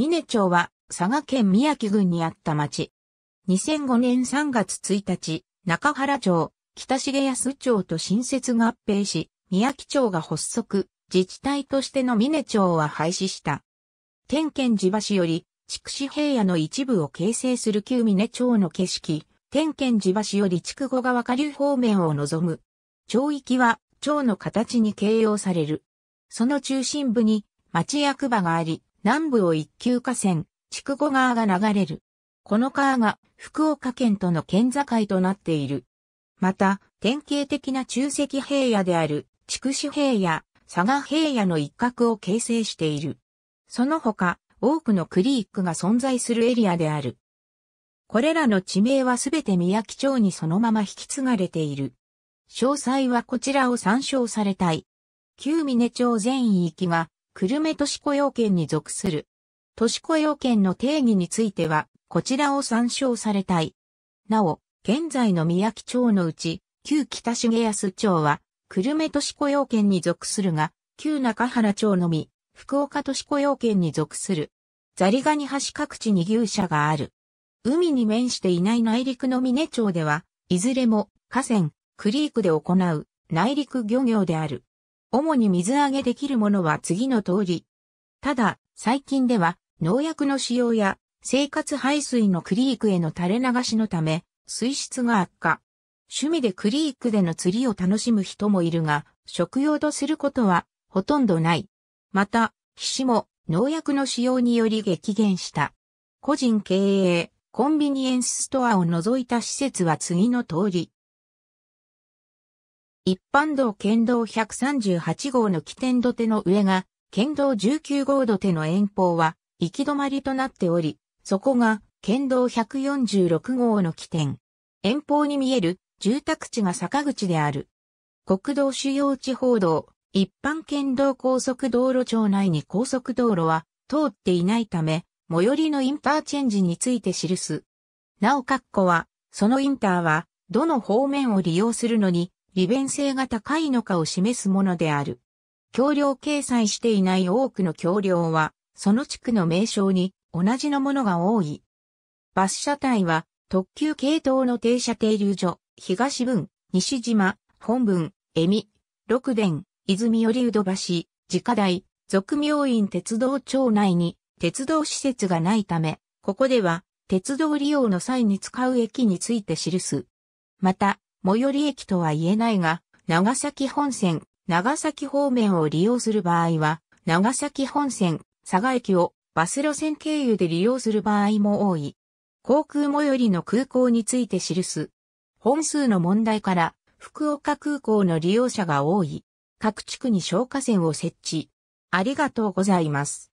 峰町は佐賀県宮城郡にあった町。2005年3月1日、中原町、北重安町と新設合併し、宮城町が発足、自治体としての峰町は廃止した。天県地橋より、筑紫平野の一部を形成する旧峰町の景色、天県地橋より筑後川下流方面を望む。町域は、町の形に形容される。その中心部に、町役場があり、南部を一級河川、筑後川が流れる。この川が、福岡県との県境となっている。また、典型的な中石平野である、筑紫平野、佐賀平野の一角を形成している。その他、多くのクリークが存在するエリアである。これらの地名はすべて宮城町にそのまま引き継がれている。詳細はこちらを参照されたい。旧峰町全域が、久留米都市雇用圏に属する。都市雇用圏の定義については、こちらを参照されたい。なお、現在の宮城町のうち、旧北重安町は、久留米都市雇用圏に属するが、旧中原町のみ、福岡都市雇用圏に属する。ザリガニ橋各地に牛舎がある。海に面していない内陸の峰町では、いずれも河川、クリークで行う内陸漁業である。主に水揚げできるものは次の通り。ただ、最近では農薬の使用や生活排水のクリークへの垂れ流しのため、水質が悪化。趣味でクリークでの釣りを楽しむ人もいるが、食用とすることはほとんどない。また、岸も農薬の使用により激減した。個人経営、コンビニエンスストアを除いた施設は次の通り。一般道県道138号の起点土手の上が、県道19号土手の遠方は、行き止まりとなっており、そこが、県道146号の起点。遠方に見える、住宅地が坂口である。国道主要地方道、一般県道高速道路町内に高速道路は通っていないため、最寄りのインターチェンジについて記す。なお括弧は、そのインターは、どの方面を利用するのに利便性が高いのかを示すものである。橋梁掲載していない多くの橋梁は、その地区の名称に同じのものが多い。バス車体は、特急系統の停車停留所、東分、西島、本分、恵美、六殿、泉寄宇土橋、自家台、俗明院鉄道町内に鉄道施設がないため、ここでは鉄道利用の際に使う駅について記す。また、最寄り駅とは言えないが、長崎本線、長崎方面を利用する場合は、長崎本線、佐賀駅をバス路線経由で利用する場合も多い。航空最寄りの空港について記す。本数の問題から、福岡空港の利用者が多い。各地区に消火栓を設置。ありがとうございます。